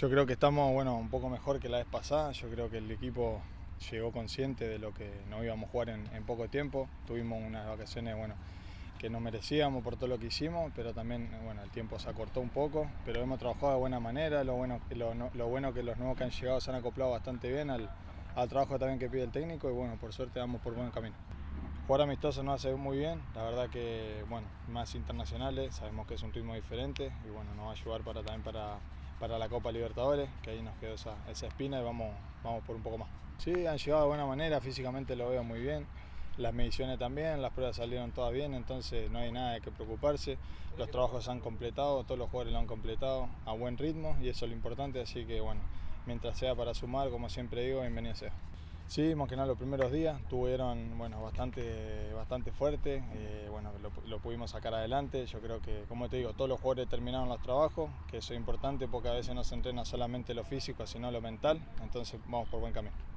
Yo creo que estamos bueno, un poco mejor que la vez pasada. Yo creo que el equipo llegó consciente de lo que no íbamos a jugar en, poco tiempo. Tuvimos unas vacaciones bueno, que no merecíamos por todo lo que hicimos, pero también bueno, el tiempo se acortó un poco. Pero hemos trabajado de buena manera. Lo bueno, lo, lo bueno que los nuevos que han llegado se han acoplado bastante bien al, al trabajo también que pide el técnico y bueno, por suerte vamos por buen camino. Jugar amistoso nos hace muy bien, la verdad que bueno, más internacionales, sabemos que es un ritmo diferente y bueno, nos va a ayudar para, también para para la Copa Libertadores, que ahí nos quedó esa, espina y vamos, vamos por un poco más. Sí, han llegado de buena manera, físicamente lo veo muy bien, las mediciones también, las pruebas salieron todas bien, entonces no hay nada de que preocuparse. Los trabajos se han completado, todos los jugadores lo han completado a buen ritmo y eso es lo importante, así que bueno, mientras sea para sumar, como siempre digo, bienvenido sea. Sí, más que nada los primeros días tuvieron bueno, bastante, bastante fuerte, eh, bueno, lo, pudimos sacar adelante, yo creo que, como te digo, todos los jugadores terminaron los trabajos, que eso es importante porque a veces no se entrena solamente lo físico, sino lo mental, entonces vamos por buen camino.